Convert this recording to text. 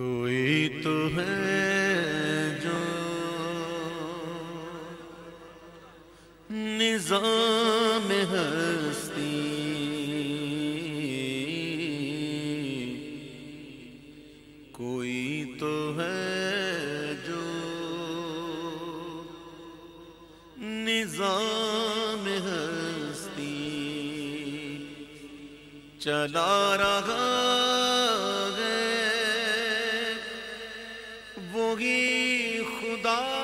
کوئی تو ہے جو نظام ہستی کوئی تو ہے جو نظام ہستی چلا رہا وہی خدا